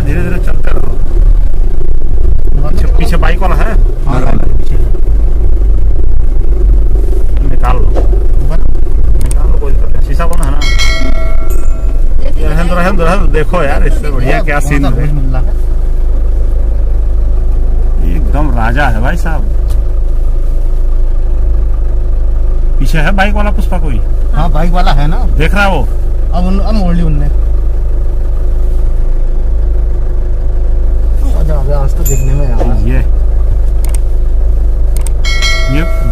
चलो धीरे धीरे चलते रहो। पीछे पीछे बाइक वाला है निकाल लो। निकाल लो। कोई शीशा है ना? रहने रहने रहने देखो यार इससे बढ़िया क्या सीन है। है एकदम राजा है भाई साहब। पीछे है बाइक वाला पुष्पा कोई? हाँ बाइक वाला है ना। देख रहा है वो? अब उन अब मोड़ ली उनने।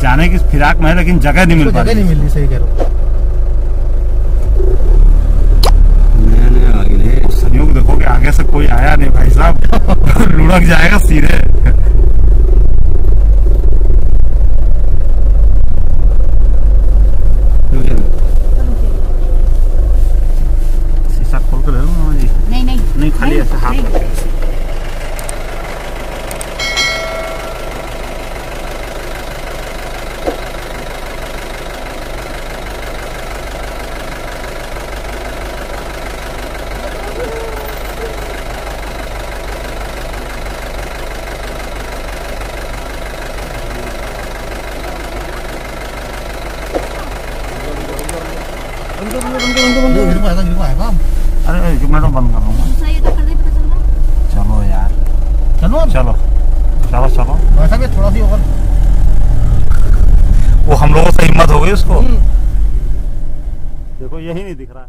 जाने की फिराक में है लेकिन जगह नहीं मिल पा जगह रही नहीं मिल रही सही कह रहे हो। संयोग देखोगे आगे से कोई आया नहीं भाई साहब। लुढ़क जाएगा सीधे। शीशा खोल के ले लो मामा जी। नहीं नहीं। नहीं खाली ऐसे हाथ नहीं। रख के ऐसे। गिर को आएगा आएगा अरे एक मिनट में बंद कर दूँगा दूसरा तो कर दे पता चल चलो यार चलो चलो चलो चलो वैसा भी थोड़ा सी होगा वो हम लोगों से हिम्मत हो गई उसको देखो यही नहीं दिख रहा है